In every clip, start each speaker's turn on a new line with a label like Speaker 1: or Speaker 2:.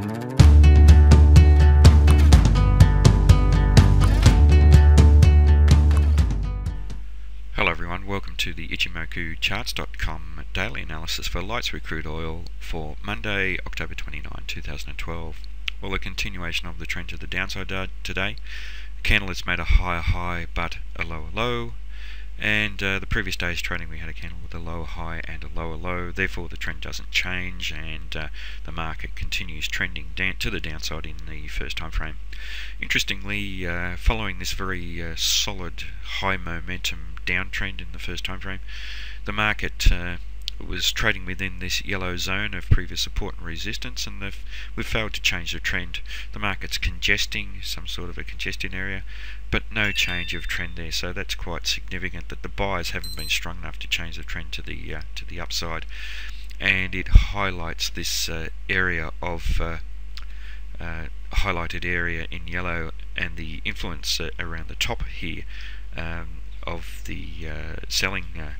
Speaker 1: Hello everyone, welcome to the Ichimoku Charts.com daily analysis for Light Sweet Crude oil for Monday, October 29, 2012. Well, a continuation of the trend to the downside today. Candle has made a higher high but a lower low and uh, the previous day's trading we had a candle with a lower high and a lower low, therefore the trend doesn't change and uh, the market continues trending down to the downside in the first time frame. Interestingly, uh, following this very uh, solid high momentum downtrend in the first time frame, the market uh, was trading within this yellow zone of previous support and resistance and we've failed to change the trend. The market's congesting, some sort of a congestion area, but no change of trend there. So that's quite significant that the buyers haven't been strong enough to change the trend to the uh, to the upside. And it highlights this uh, area of uh, uh highlighted area in yellow and the influence uh, around the top here. Um, of the uh, selling uh,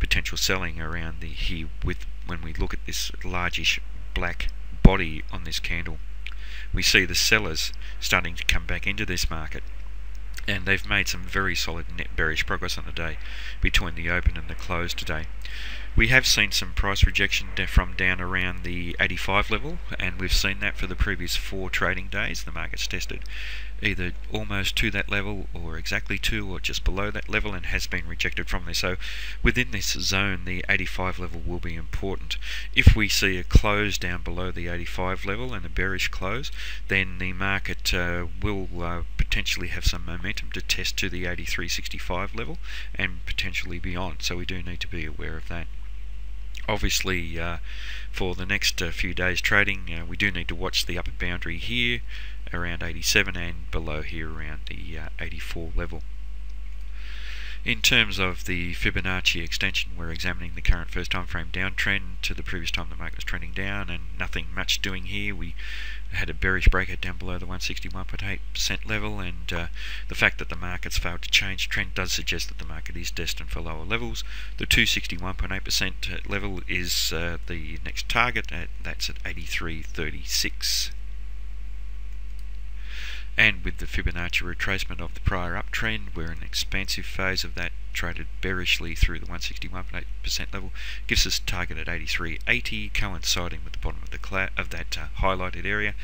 Speaker 1: potential selling around the here with when we look at this largish black body on this candle we see the sellers starting to come back into this market and they've made some very solid net bearish progress on the day between the open and the close today. We have seen some price rejection from down around the 85 level, and we've seen that for the previous four trading days. The market's tested either almost to that level or exactly to or just below that level and has been rejected from there. So within this zone, the 85 level will be important. If we see a close down below the 85 level and a bearish close, then the market uh, will uh, potentially have some momentum to test to the 83.65 level and potentially beyond. So we do need to be aware of that. Obviously, uh, for the next uh, few days trading, uh, we do need to watch the upper boundary here around 87 and below here around the uh, 84 level. In terms of the Fibonacci extension, we're examining the current first time frame downtrend to the previous time the market was trending down and nothing much doing here. We had a bearish breakout down below the 161.8% level and uh, the fact that the market's failed to change trend does suggest that the market is destined for lower levels. The 261.8% level is uh, the next target, at, that's at 83.36 and with the Fibonacci retracement of the prior uptrend, we're in an expansive phase of that, traded bearishly through the 161.8% level, gives us a target at 83.80, coinciding with the bottom of the of that uh, highlighted area,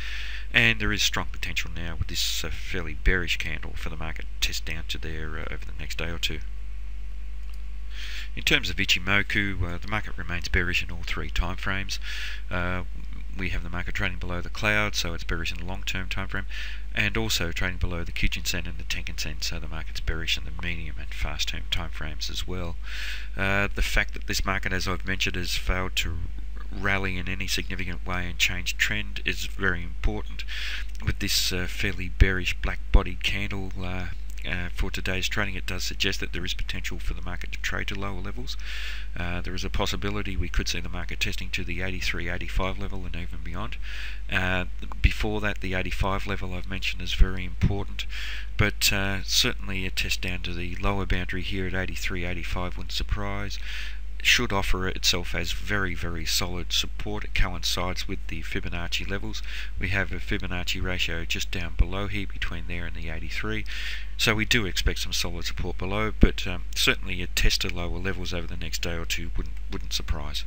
Speaker 1: and there is strong potential now with this uh, fairly bearish candle for the market to test down to there uh, over the next day or two. In terms of Ichimoku, uh, the market remains bearish in all three timeframes. Uh, we have the market trading below the cloud, so it's bearish in the long-term time frame, and also trading below the Kijun Sen and the Tenkan Sen, so the market's bearish in the medium and fast-term time frames as well. Uh, the fact that this market, as I've mentioned, has failed to rally in any significant way and change trend is very important. With this uh, fairly bearish black-bodied candle uh, for today's trading, it does suggest that there is potential for the market to trade to lower levels. Uh, there is a possibility we could see the market testing to the 83, 85 level and even beyond. Uh, before that, the 85 level I've mentioned is very important, but uh, certainly a test down to the lower boundary here at 83, 85 wouldn't surprise should offer itself as very, very solid support. It coincides with the Fibonacci levels. We have a Fibonacci ratio just down below here between there and the 83. So we do expect some solid support below, but um, certainly a test of lower levels over the next day or two wouldn't, wouldn't surprise.